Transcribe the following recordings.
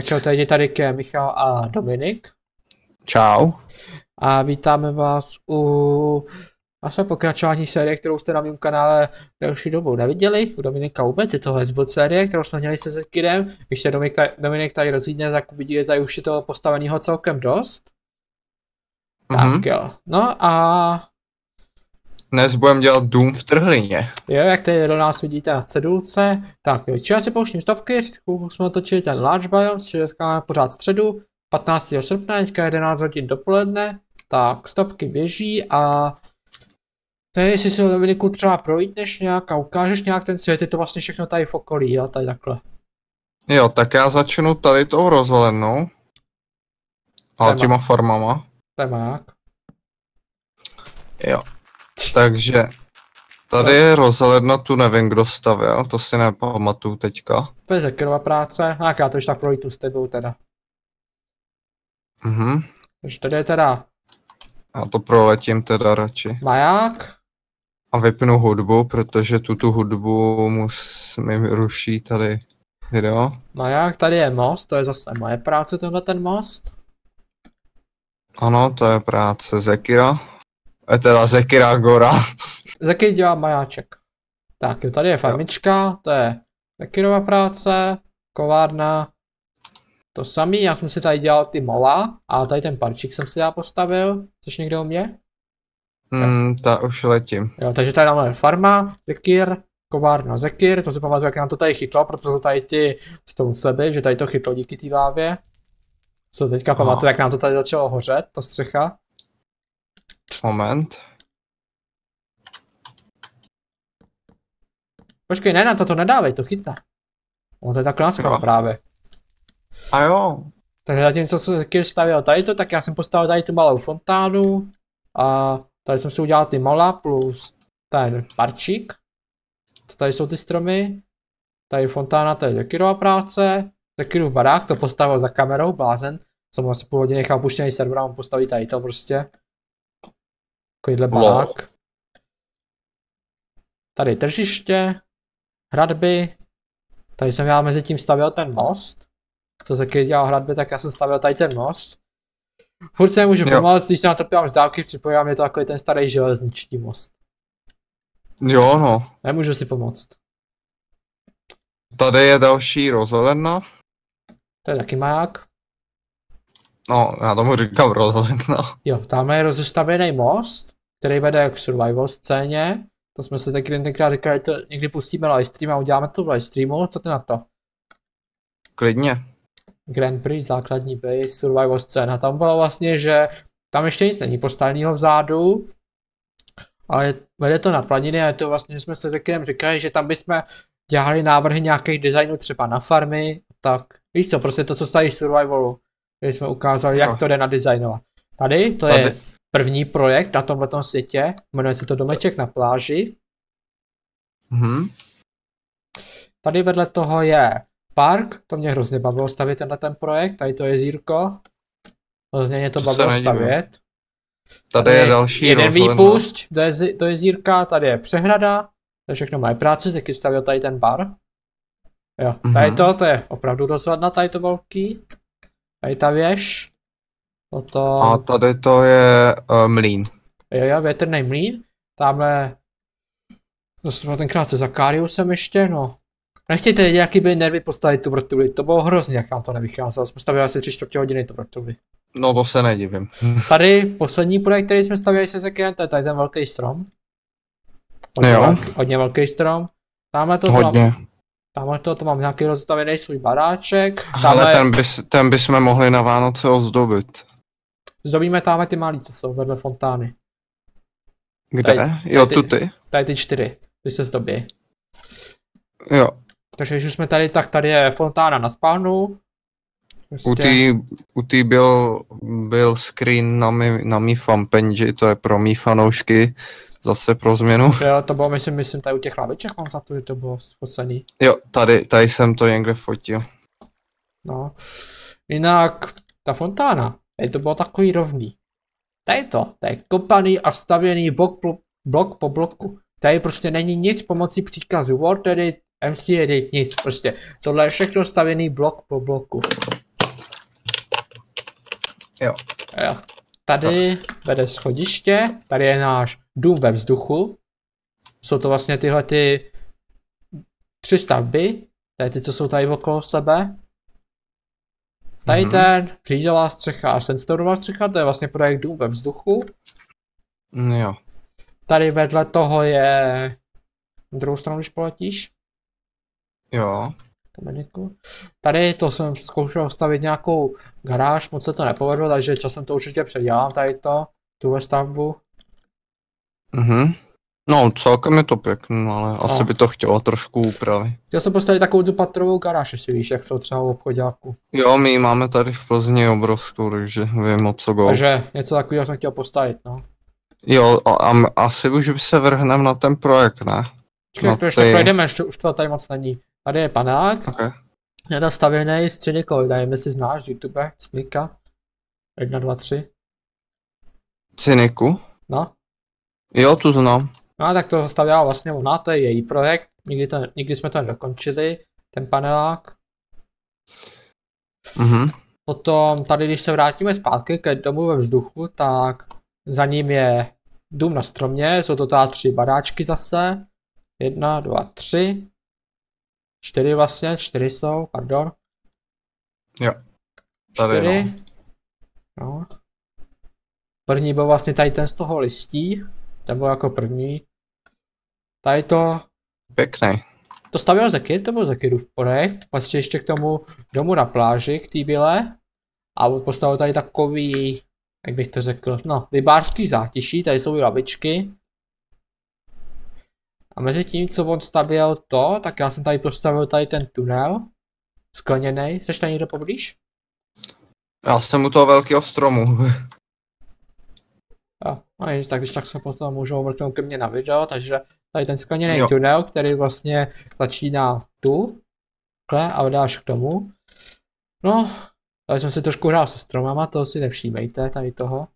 Tak čau, je tady je Michal a Dominik. Čau. A vítáme vás u naše pokračování série, kterou jste na mém kanále delší dobu neviděli. U Dominika vůbec je to Hezbot série, kterou jsme měli se Zekirem. Když se Dominik tady, Dominik tady rozjídne, tak uvidíte, tady už je to postaveného celkem dost. Mm-hmm. Tak jo. No a dnes budeme dělat Doom v trhlině. Jo, jak tady do nás vidíte na cedulce. Tak jo, či já si pouštím stopky, jsme otočili ten Large Biome, čiže máme pořád středu, 15. srpna, teďka 11 hodin dopoledne, tak stopky běží a to je, jestli si Dominiku třeba projídneš nějak a ukážeš nějak ten svět, je to vlastně všechno tady v okolí, jo, tady takhle. Jo, tak já začnu tady tou rozhlednou. Ale těma farmama. Temák. Jo, takže tady je rozhledna, tu nevím, kdo stavěl, to si nepamatuju teďka. To je Zekirová práce, a já to už tak projdu s tebou teda. Mhm. Takže tady je teda... Já to proletím teda radši. Maják. A vypnu hudbu, protože tuto hudbu mus, mi ruší tady video. Maják, tady je most, to je zase moje práce, tenhle ten most. Ano, to je práce Zekira. Je teda Zekira Gora. Zekir dělá majáček. Tak jo, tady je farmička, to je Zekirova práce, kovárna, to samý, já jsem si tady dělal ty mola a tady ten parčík jsem si já postavil. Chceš někde o mě? Hmm, ta už letím. Jo, takže tady máme farma, Zekir, kovárna Zekir, to si pamatuju, jak nám to tady chytlo, protože jsou tady ty stone sleby, že tady to chytlo díky té lávě. Co teďka pamatuju, jak nám to tady začalo hořet, ta střecha. Moment. Počkej, ne, na to to nedávej, to chytne. On to je takhle naskoro právě. A jo. Takže zatímco se Kir stavěl tady to, tak já jsem postavil tady tu malou fontánu a tady jsem si udělal ty mola plus ten parčík. Tady jsou ty stromy. Tady fontána, to je Zekirova práce. Zekirův barák, to postavil za kamerou, blázen. Jsem asi původně nechal puštěný server on postaví tady to prostě. Takovýhle barák. Tady tržiště, hradby. Tady jsem já mezi tím stavěl ten most. Co se když dělal hradby, tak já jsem stavěl tady ten most. Furt se můžu pomoct, když se na to pívám z dálky, připojím je to jako ten starý železniční most. Jo, no. Nemůžu si pomoct. Tady je další rozhledna. To je taky maják. No, já tomu říkám rozhledna. Jo, tam je rozestavěný most, který vede k survival scéně. To jsme se taky tenkrát říkali, to někdy pustíme livestream a uděláme to v livestreamu, co ty na to? Klidně. Grand Prix, základní base, survival scéna. Tam bylo vlastně, že tam ještě nic není postaveného vzadu, ale vede to na planiny a je to vlastně, že jsme se taky říkali, že tam bychom dělali návrhy nějakých designů třeba na farmy, tak víš co, prostě to, co staví survivalu, kde jsme ukázali, jak to jde na designovat. Tady to Tady. je první projekt na tomhle světě, jmenuje se to Domeček na pláži. Mhm. Tady vedle toho je park, to mě hrozně bavilo stavět tenhle ten projekt, tady to jezírko. Hrozně mě to, to bavilo stavět. Tady, tady je další Jeden rozhledna. výpust do, jezi, do jezírka, tady je přehrada, to je všechno moje práce, jaký stavil tady ten bar. Jo, mm-hmm. tady to, to je opravdu rozhledna, tady to velký. Tady ta věž. Toto... A tady to je uh, mlín. Jo, jo, větrný mlín. Tamhle to jsem tenkrát se Zakariusem ještě, no. Nechtějte vědět, jaký by nervy postavit tu vrtuli. To bylo hrozně, jak nám to nevycházelo. Jsme stavili asi tři čtvrtě hodiny tu vrtuli. No to se nedivím. Tady poslední projekt, který jsme stavěli se Zekem, to je tady ten velký strom. Hodně, jo. Velký, hodně velký strom. Tamhle to, hodně. Tamhle to, to mám nějaký rozstavený svůj baráček. Ale ten, bys, ten bychom mohli na Vánoce ozdobit. Zdobíme tamhle ty malí, co jsou vedle fontány. Kde? Tady, jo, tu ty. Tady ty čtyři, ty se zdobí. Jo. Takže když už jsme tady, tak tady je fontána na spánu. Prostě... U té u tý byl, byl screen na mý, na mý fanpage, to je pro mý fanoušky, zase pro změnu. Jo, to bylo, myslím, myslím tady u těch laviček mám za to, že to bylo spocený. Jo, tady, tady jsem to někde fotil. No, jinak ta fontána, tady to bylo takový rovný. Tady to, to je kopaný a stavěný blok, blok po bloku. Tady prostě není nic pomocí příkazu Word edit, MC edit, nic prostě. Tohle je všechno stavěný blok po bloku. Jo. Jo. Tady vede schodiště, tady je náš dům ve vzduchu. Jsou to vlastně tyhle ty tři stavby, tady ty, co jsou tady okolo sebe. Tady Mhm. ten, přízová střecha a sandstoneová střecha, to je vlastně projekt dům ve vzduchu. Mm, Jo. Tady vedle toho je na druhou stranu, když poletíš. Jo. Dominiku. Tady to jsem zkoušel stavit nějakou garáž, moc se to nepovedlo, takže časem to určitě předělám, tady to, tuhle stavbu. Mhm. No, celkem je to pěkný, ale asi No. by to chtělo trošku úpravy. Chtěl jsem postavit takovou tu patrovou garáž, jestli víš, jak jsou třeba v obchodáku. Jo, my máme tady v Plzni obrovskou, takže vím o co go. Takže něco takového jsem chtěl postavit, no. Jo, a, a asi už by se vrhneme na ten projekt, ne? Počkej, No to ještě ty- projdeme, ještě, už to tady moc není. Tady je panák, Ok. nedostavěný s Cynikou, nevím, jestli znáš z YouTube, Cynika. 1, 2, 3. Cyniku? No. Jo, tu znám. No tak to stavěla vlastně ona, to je její projekt, nikdy, to, nikdy jsme to nedokončili, ten panelák. Mhm. Potom tady, když se vrátíme zpátky ke domu ve vzduchu, tak za ním je dům na stromě, jsou to teda tři baráčky zase. Jedna, dva, tři. Čtyři vlastně, čtyři jsou, pardon. Tady, Čtyři. No. První byl vlastně tady ten z toho listí, ten byl jako první. Tady to, Pěkný. to stavěl Zeky, to byl Zekyrův projekt, patří ještě k tomu domu na pláži, k té byle. A postavil tady takový, jak bych to řekl, no, rybářský zátiší, tady jsou i lavičky. A mezi tím, co on stavěl to, tak já jsem tady postavil tady ten tunel, skleněný. Chceš tady někdo poblíž? Já jsem u toho velkého stromu. Jo, no nic, tak když tak se potom můžou mrknout ke mně na video, takže tady ten skleněný tunel, který vlastně začíná tu, takhle, a až k tomu. No, tady jsem si trošku hrál se stromama, to si nevšímejte, tady toho.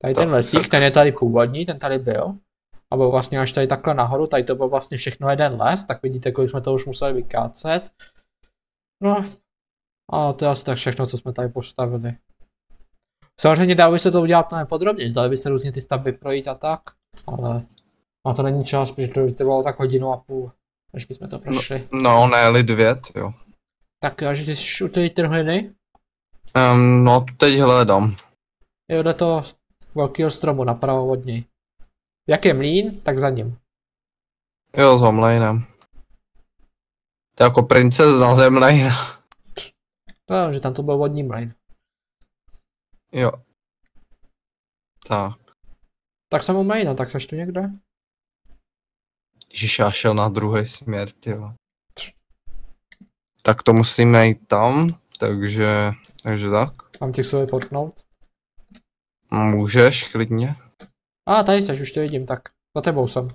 Tady ten lesík, ten je tady původní, ten tady byl. A byl vlastně až tady takhle nahoru, tady to byl vlastně všechno jeden les, tak vidíte, kolik jsme to už museli vykácet. No, a to je asi tak všechno, co jsme tady postavili. Samozřejmě dalo by se to udělat mnohem podrobněji, zdali by se různě ty stavby projít a tak, ale na to není čas, protože to by trvalo tak hodinu a půl, než bychom to prošli. No, ne, dvě, jo. Tak a že jsi u té trhliny, Um, no, teď hledám. je do toho velkého stromu napravo od něj. Jak je mlín, tak za ním. Jo, za mlejnem. To je jako princezna zemlejna. No, že tam to byl vodní mlín. Jo. Tak. Tak jsem u mlína, tak seš tu někde? Ježiš, já šel na druhý směr, jo. Tak to musíme jít tam, takže, takže tak. Mám tě k sobě potnout? Můžeš, klidně. A tady seš, už tě vidím, tak za tebou jsem.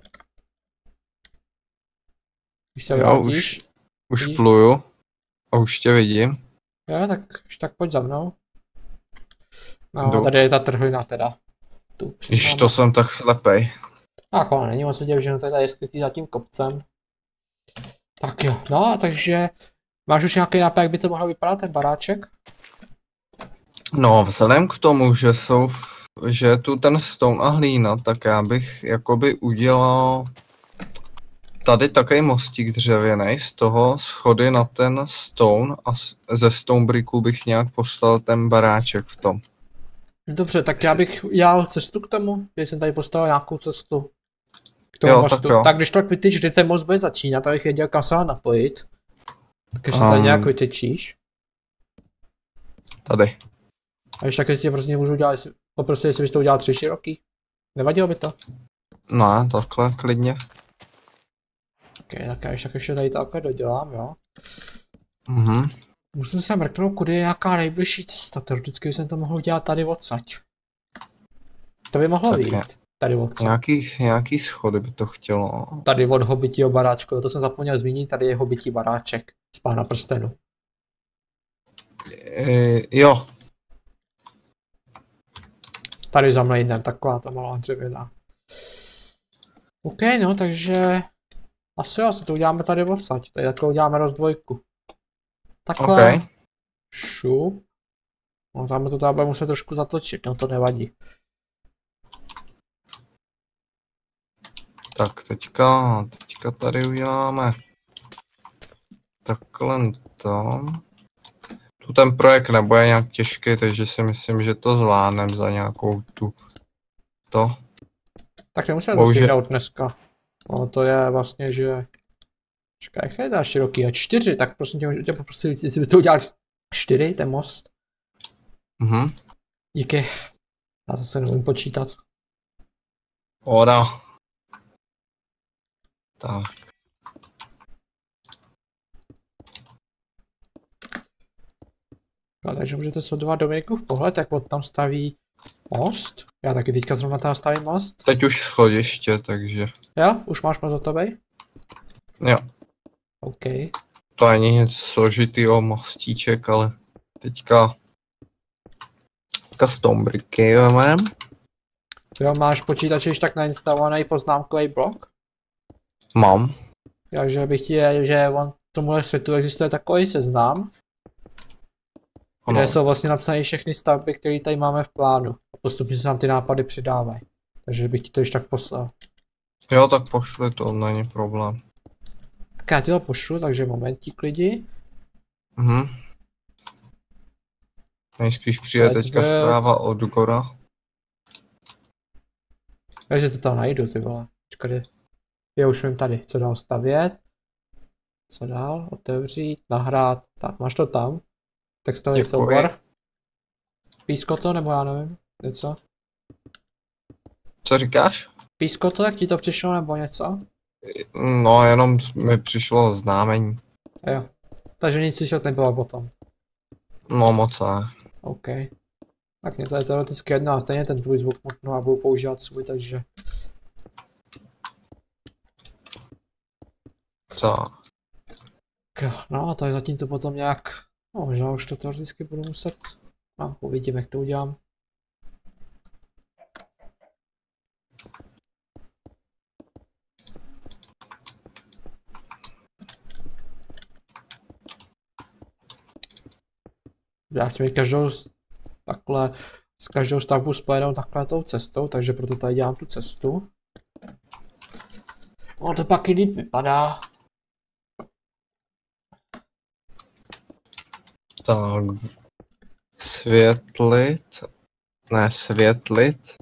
Když se vrátíš, už, už Vidíš? pluju. A už tě vidím. jo, tak, tak pojď za mnou. No, Jdu. tady je ta trhlina teda. Tu Když to jsem tak slepej. Tak ale není moc vidět, že no tady je skrytý za tím kopcem. Tak jo, no takže máš už nějaký nápad, jak by to mohlo vypadat ten baráček? No, vzhledem k tomu, že jsou, v, že je tu ten stone a hlína, tak já bych jakoby udělal tady takový mostík dřevěný, z toho schody na ten stone a ze stone bricku bych nějak postavil ten baráček v tom. Dobře, tak já bych udělal cestu k tomu, že jsem tady postavil nějakou cestu k tomu Jo, mostu. tak jo. tak když tak vytyč, kdy ten most bude začínat, abych věděl, kam se mám napojit. Tak jestli tady Um. nějak vytyčíš. Tady. A když tak jestli prostě můžu udělat, jestli- poprosit, jestli bys to udělal tři široký. Nevadilo by to? No, takhle, klidně. Ok, tak já tak ještě tady takhle dodělám, jo. Mhm. Musím se mrknout, kudy je nějaká nejbližší cesta. Teoreticky jsem to mohl udělat tady odsaď. To by mohlo být. Tady odsaď. Nějaký, nějaký schody by to chtělo. Tady od hobitího baráčku, to jsem zapomněl zmínit, tady je hobití baráček z pána prstenu. E, jo, Tady za mlejnem, taková ta malá dřevěná. OK, no, takže asi jo, si to uděláme tady odsaď. Tady takhle uděláme rozdvojku. Takhle. OK. Šup. No tam to bude muset trošku zatočit, no to nevadí. Tak teďka, teďka tady uděláme takhle to. Tu ten projekt nebude nějak těžký, takže si myslím, že to zvládneme za nějakou tu to. Tak nemusíme Bohužel- to stihnout dneska. No to je vlastně, že... Čekaj, jak to je ta široký? A čtyři, tak prosím tě, můžu tě poprosit, jestli by to udělal čtyři, ten most. Mhm. Díky. Já to se neumím počítat. Oda. Tak. No, takže můžete sledovat Dominikův pohled, jak on tam staví most. Já taky teďka zrovna tam stavím most. Teď už schodiště, takže. Jo, už máš most tebe? Jo. OK. To není nic složitýho mostíček, ale teďka custom bricky vemem. Jo, máš počítač již tak nainstalovaný poznámkový blok? Mám. Takže bych chtěl, že on tomuhle světu existuje takový seznam, Ano. kde jsou vlastně napsané všechny stavby, které tady máme v plánu. A postupně se nám ty nápady přidávají. Takže bych ti to již tak poslal. Jo, tak pošli to, není problém. Tak já ti to pošlu, takže momentík lidi. Mhm. Nejspíš přijde Let's teďka go. zpráva od Gora. Takže to tam najdu, ty vole. Počkej. Já už vím tady, co dál stavět. Co dál? Otevřít, nahrát. Tak, máš to tam? Textový Děkuji. soubor. Písko to, nebo já nevím. Něco? Co říkáš? Písko to, jak ti to přišlo, nebo něco? No, jenom mi přišlo oznámení. Jo. Takže nic slyšet nebylo potom. No moc ne. OK. Tak mě to je teoreticky jedno a stejně ten tvůj zvuk možná já budu používat svůj, takže... Co? No, tak zatím to potom nějak... No, možná už to teoreticky budu muset... No, uvidím, jak to udělám. Já chci mít každou takhle, s každou stavbu spojenou takhle tou cestou, takže proto tady dělám tu cestu. No to pak i líp vypadá. Tak. Světlit. Ne, světlit.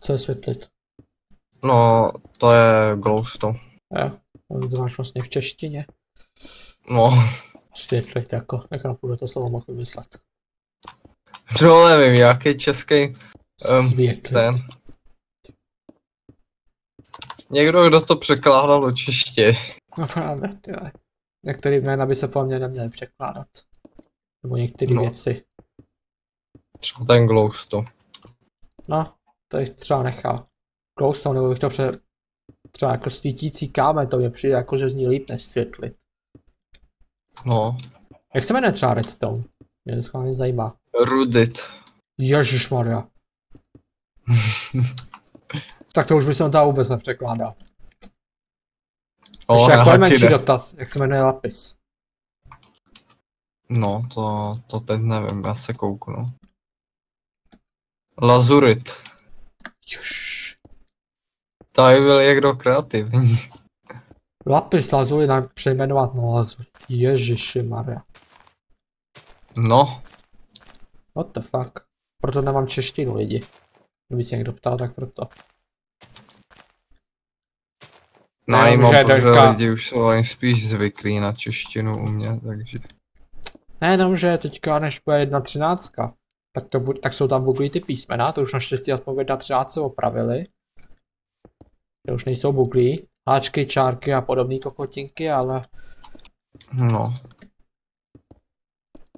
Co je světlit? No, to je glowstone. Jo, no, to máš vlastně v češtině. No, Světlit jako, nechápu, kdo to slovo mohl vymyslet. to nevím, jaký český Em, Světlit. ten. Někdo, kdo to překládal do čeště. No právě, ty. Některý jména by se po mně neměly překládat. Nebo některé No. věci. Třeba ten glowstone. No, to jich třeba nechá. Glowstone, nebo bych to pře... Třeba jako svítící kámen, to mě přijde jako, že zní líp než světlit. No, Jak se jmenuje třeba redstone? Mě to schválně zajímá. rudit. Ježišmarja. tak to už by se tam vůbec nepřekládal. O, Ještě jako nějaký menší dotaz, jak se jmenuje lapis. No, to, to teď nevím, já se kouknu. Lazurit. Jož. Tady byl někdo kreativní. Lapis lazuli na přejmenovat na lazuli. Ježiši Maria. No, What the fuck? Proto nemám češtinu lidi. Kdyby se někdo ptal, tak proto. no, že protože teďka- lidi už jsou nejspíš zvyklí na češtinu u mě, takže... Nejenom, že teďka než bude 1.13, tak, to, tak jsou tam buglí ty písmena, to už naštěstí aspoň 1.13 se opravili. To už nejsou buglí, háčky, čárky a podobné kokotinky, ale No,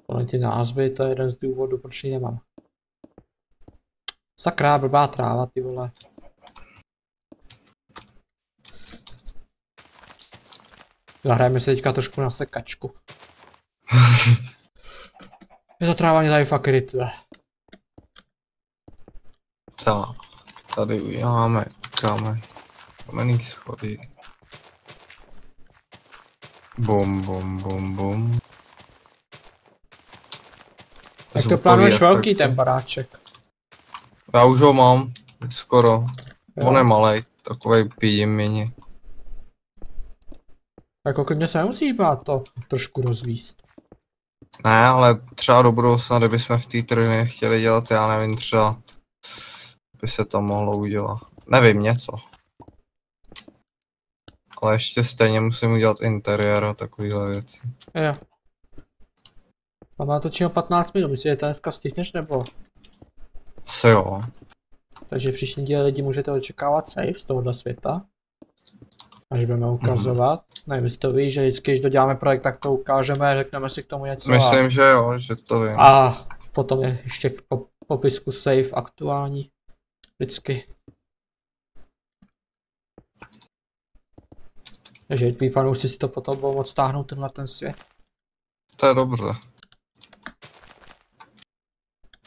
Tohle ty názvy, to je jeden z důvodů, proč ji nemám. Sakra, blbá tráva, ty vole. Zahrajeme se teďka trošku na sekačku. To tráva mě tady fakt irituje. tak, tady uděláme kamen. Kamenný schody. Bum, bum, bum, bum. Jak to plánuješ velký ten baráček? Já už ho mám, skoro. Jo. On je malej, takovej pídím mini. Jako klidně se nemusí bát to trošku rozvíst. Ne, ale třeba do budoucna, kdybychom v té trojně chtěli dělat, já nevím, třeba by se to mohlo udělat. Nevím, něco. Ale ještě stejně musím udělat interiér a takovýhle věci. Jo. Máme natočeno 15 minut, myslíš, že to dneska stihneš nebo? Asi jo. Takže příští díl lidi můžete očekávat save z tohohle světa. Až budeme ukazovat. Mm-hmm. Nevím, jestli to víš, že vždycky, když doděláme projekt, tak to ukážeme, řekneme si k tomu něco. Myslím, že jo, že to vím. A, a potom je ještě k po, popisku save aktuální. Vždycky. Takže fanoušci si to potom budou moct stáhnout tenhle ten svět. To je dobře.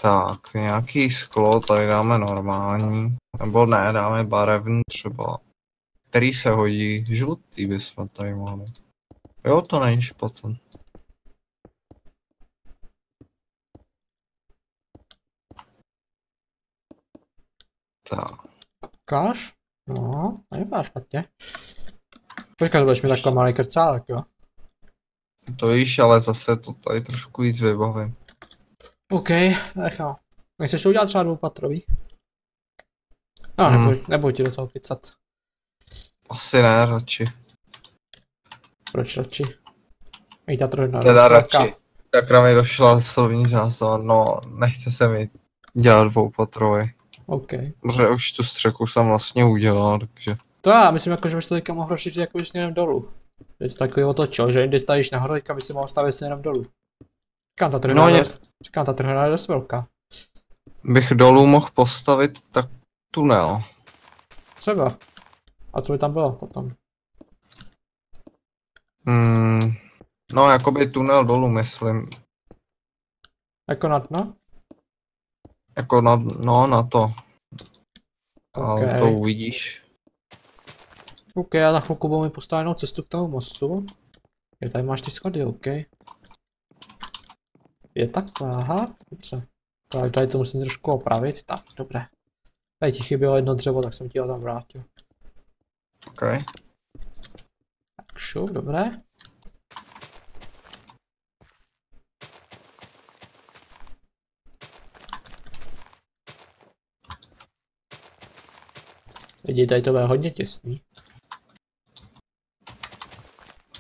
Tak, nějaký sklo tady dáme normální. Nebo ne, dáme barevný třeba. Který se hodí, žlutý bychom tady mohli. Jo, to není špatný. Tak, Ukáž? No, nevypadá špatně. Počkej, to budeš mi takový malý krcálek, jo? to víš, ale zase to tady trošku víc vybavím. OK, nechám. Nechceš to udělat třeba dvoupatrový? No, Hmm. nebudu, nebudu ti do toho kecat. Asi ne, radši. Proč radši? Ej, ta trochu Teda radši. Tak mi došla slovní zásoba, no nechce se mi dělat dvoupatrový. OK. Protože už tu střechu jsem vlastně udělal, takže... To já myslím, jako, že bys to teďka mohl rozšířit jako směrem dolů. Je to takový otočil, že jindy stavíš nahoru, teďka by si mohl stavit směrem dolů. Říkám, ta trhna No, je dost, říkám, ta trhna je dost velká. Bych dolů mohl postavit tak tunel. Třeba. A co by tam bylo potom? Hmm, no, jakoby tunel dolů, myslím. Jako na dno? Jako na, no, na to. Ale Ok. to uvidíš. OK, já za chvilku budu mi postavenou cestu k tomu mostu. Je tady máš ty schody, OK. Je takhle, aha, dobře. Tady to musím trošku opravit, tak, dobré. Tady ti chybělo jedno dřevo, tak jsem ti ho tam vrátil. OK. Tak šup, dobré. Vidíte, tady to bude hodně těsný.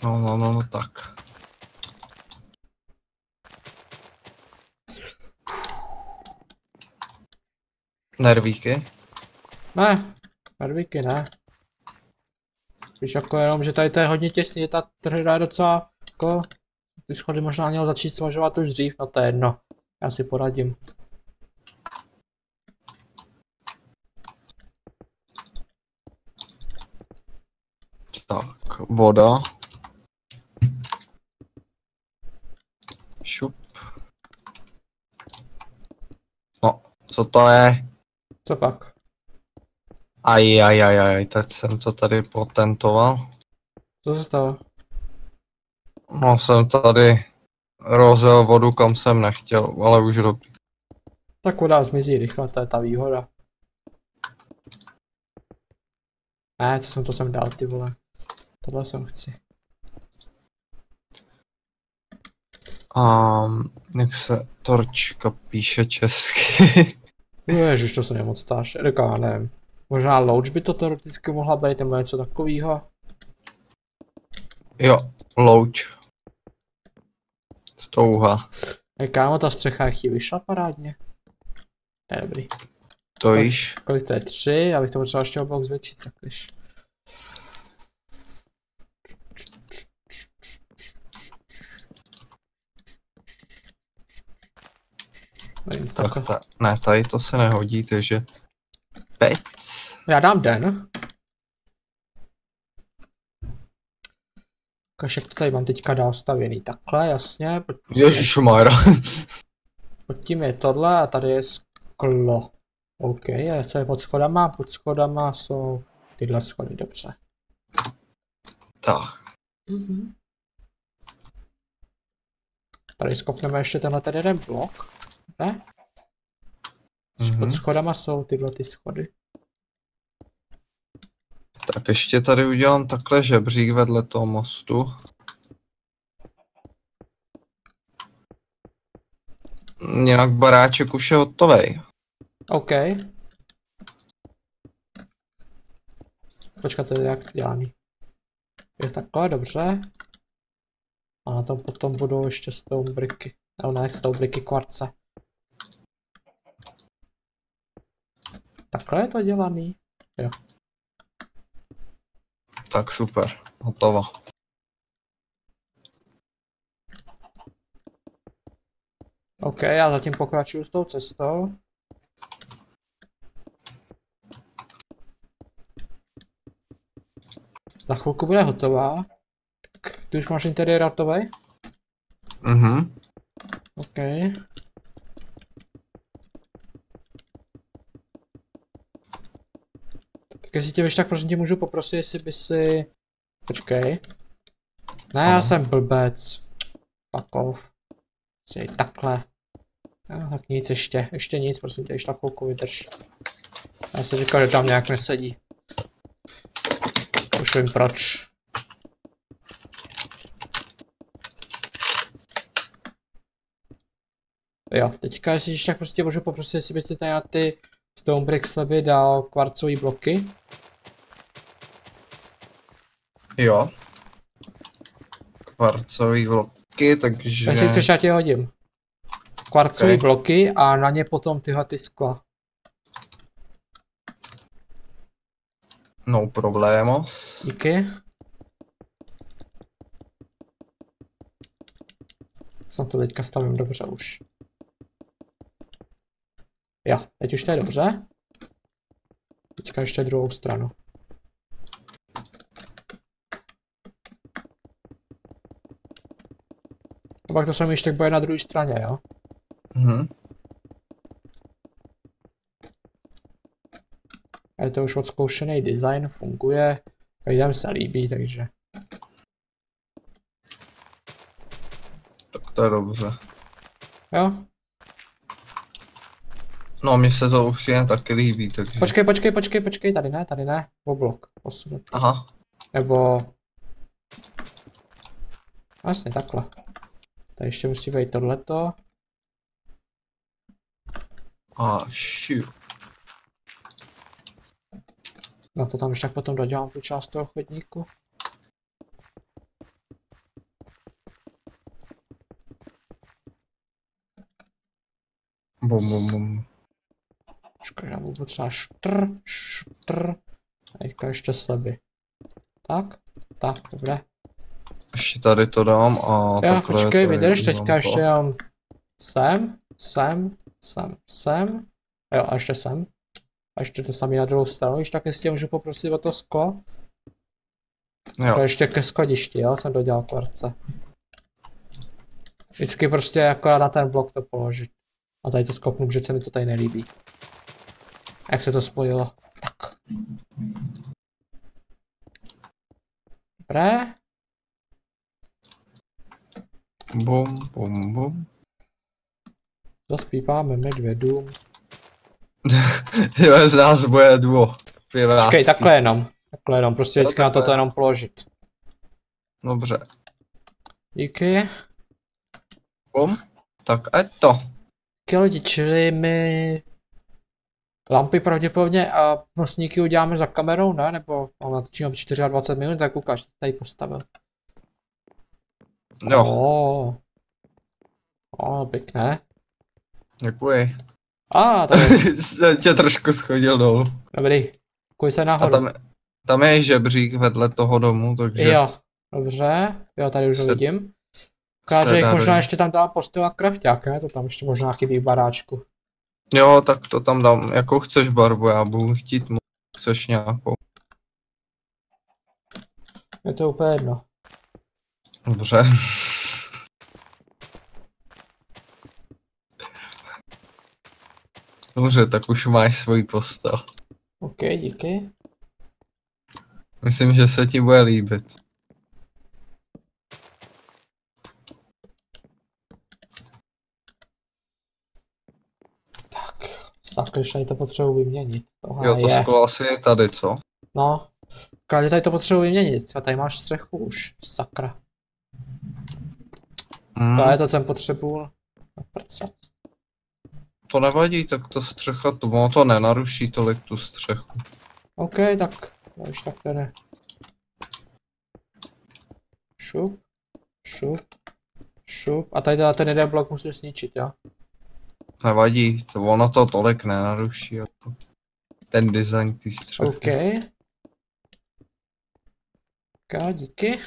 No, no, no, no, tak. Nervíky? Ne, nervíky ne. Víš, jako jenom, že tady to je hodně těsný, ta trhra je docela, jako, ty schody možná měl začít svažovat už dřív, no to je jedno. Já si poradím. Tak, voda. Šup. No, co to je? Co pak? Aj, aj, aj, aj, teď jsem to tady potentoval. Co se stalo? No, jsem tady rozjel vodu, kam jsem nechtěl, ale už dobrý. Tak voda zmizí rychle, to je ta výhoda. Ne, co jsem to sem dal, ty vole. Tohle jsem chci. A jak se torčka píše česky? Ježiš, to se nemoc stáš. Říkám, já nevím. Možná louč by to teoreticky mohla být, nebo něco takového. jo, louč. Stouha. Hej, kámo, ta střecha jak ti vyšla parádně. To je dobrý. To víš? Kolik to je? Tři? Já bych to potřeboval ještě o blok zvětšit, sakliš. Tak. ta, ne, tady to se nehodí, takže pec. Já dám den. Jak to tady mám teďka dál stavěný. Takhle, jasně. Je, Ježišmarja. pod tím je tohle a tady je sklo. OK, a co je pod schodama? Pod schodama jsou tyhle schody, dobře. tak, Mhm. Tady skopneme ještě tenhle ten jeden blok. Ne? Mhm. Pod schodama jsou tyhle ty schody. Tak ještě tady udělám takhle žebřík vedle toho mostu. Jinak baráček už je hotovej. OK. Počkat, to je jak dělaný. Je takhle, dobře. A na tom potom budou ještě stone bricky. Nebo ne, stone bricky kvarce. Takhle je to dělaný. Tak super, hotovo. OK, já zatím pokračuju s tou cestou. Za chvilku bude hotová. Tak ty už máš interiér hotový? Mhm. OK. Jestli tě víš, tak prosím tě můžu poprosit, jestli by si... Počkej. Ne, já Ano. jsem blbec. Fuck off. Jsi takhle. No, tak nic ještě, ještě nic, prosím tě, ještě chvilku vydrž. Já si říkal, že tam nějak nesedí. Už vím proč. Jo, teďka jestli ještě tak prostě můžu poprosit, jestli byste tady na ty Stone Brick sleby dal kvarcový bloky. Jo. Kvarcový bloky, takže... Jestli chceš, já ti je hodím. Kvarcový Ok. bloky a na ně potom tyhle ty skla. No problemos. Díky. Snad to teďka stavím dobře už. Jo, teď už to je dobře. Teďka ještě druhou stranu. A pak to samé ještě bude na druhé straně, jo? Mhm. A je to už odzkoušený design, funguje. Lidem se líbí, takže. Tak to je dobře. Jo? No, mně se to upřímně taky líbí, takže... Počkej, počkej, počkej, počkej, tady ne, tady ne. O blok. Posunout. Aha, Nebo... Vlastně takhle. Tady ještě musí být tohleto. a shoot. No to tam ještě tak potom dodělám tu část toho chodníku. Bum, bum, bum. Počkej, já budu potřeba štr, štr. A teďka ještě sleby. Tak, tak, dobré. Ještě tady to dám a Jo, takhle počkej, vydrž, teďka ještě jenom sem, sem, sem, sem. Jo, a ještě sem. A ještě to samý na druhou stranu, když tak jestli tě můžu poprosit o to sklo. Jo, A ještě ke schodišti, jo, jsem dodělal kvarce. Vždycky prostě jako na ten blok to položit. A tady to skopnu, že se mi to tady nelíbí. Jak se to spojilo. Tak. Dobré. Bum, bum, bum. Zaspíváme medvědům. Jo, z nás bude duo. Pěvácký. Počkej, takhle jenom. Takhle jenom, prostě vždycky na takhle. toto jenom položit. Dobře. Díky. Bum. Tak ať to. Díky lidi, čili my lampy pravděpodobně a nosníky uděláme za kamerou, ne? Nebo mám natočíme 24 minut, tak ukáž, tady postavil. Jo, O, o, pěkné. děkuji. A, tady, Jsem tě trošku schodil dolů. dobrý. Kuj se A nahoru. tam, tam je žebřík vedle toho domu, takže... Jo, dobře. Jo, tady už ho Se- vidím. Ukáže, jich možná ještě tam dá postel a krafťák, ne? To tam ještě možná chybí v baráčku. Jo, tak to tam dám. Jakou chceš barvu, já budu chtít mu. Chceš nějakou. Je to úplně jedno. Dobře. Dobře, tak už máš svůj postel. OK, díky. Myslím, že se ti bude líbit. Sakra, když tady to potřebuji vyměnit. Tohle Jo, to je. sklo asi je tady, co? No. Krátě tady to potřebuji vyměnit. A tady máš střechu už. Sakra. Hmm, To je to, co jsem. Naprcat. to nevadí, tak to střecha, to, ono to nenaruší tolik tu střechu. OK, tak. Už tak to jde. Šup. Šup. Šup. A tady ten jeden blok musím sničit, jo? Nevadí, to ono to tolik nenaruší. Jako. Ten design ty střechy. OK. OK, díky.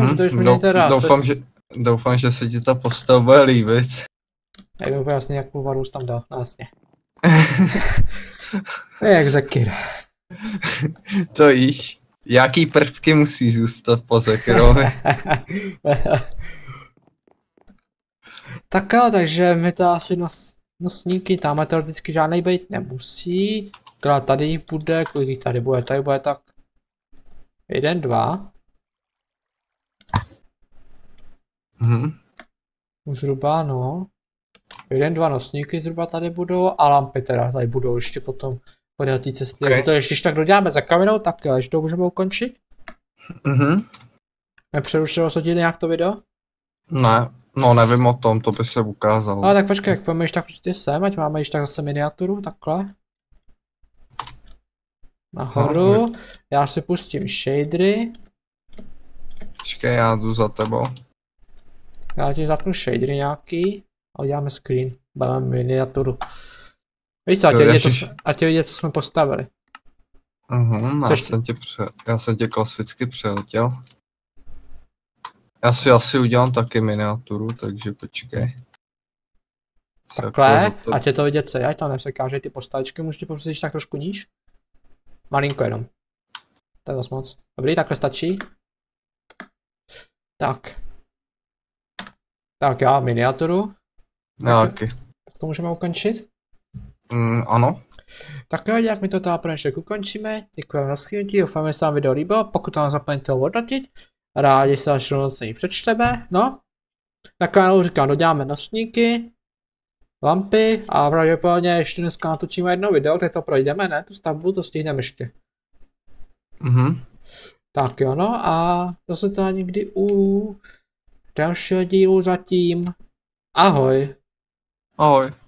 Mhm, už to už mě dou- teda. doufám, cest- že, doufám, že se ti ta postava bude líbit. Já vím úplně jasně, jakou varu jsi tam dal. No, jasně. To je jak Zekir. to víš. Jaký prvky musí zůstat po Zekirovi? tak jo, takže my to asi nos, nosníky tam teoreticky žádnej být nemusí. Krát tady jich bude, kolik tady bude, tady bude tak jeden, dva, mhm. zhruba no. Jeden, dva nosníky zhruba tady budou a lampy teda tady budou ještě potom po té cesty. Ok. Takže to ještě když tak doděláme za kamerou, tak jo, že to můžeme ukončit. Mhm. Nepřerušilo se ti nějak to video? Ne, no nevím o tom, to by se ukázalo. Ale tak počkej, jak již tak prostě sem, ať máme již tak zase miniaturu, takhle. Nahoru, já si pustím shadery, Počkej, já jdu za tebou. Já ti zapnu shadery nějaký a uděláme screen, máme miniaturu. Víš co, ať Jo, je vidět, co jsme, ať je vidět, co jsme postavili. Mhm, já, jsem tě pře... já jsem tě klasicky přeletěl. Já si asi udělám taky miniaturu, takže počkej. Se Takhle, jako za to- ať je to vidět celé, ať to nepřekážej ty postavičky, můžete poprosit tak trošku níž? Malinko jenom. To je zase moc. Dobrý, takhle stačí. Tak. Tak já miniaturu, Já taky. tak to můžeme ukončit. Mm, ano. Tak jo, jak my to teda pro dnešek ukončíme. Děkujeme za shlédnutí, doufám, že se vám video líbilo. Pokud vám zapomeňte ho hodnotit, rádi se až rovnoceně přečteme. No, na kanálu říkám, doděláme nosníky, lampy a pravděpodobně ještě dneska natočíme jedno video, kde to projdeme, ne? Tu stavbu, to stihneme ještě. Mhm. Tak jo, no a to se to někdy u dalšího dílu zatím. Ahoj. Ahoj.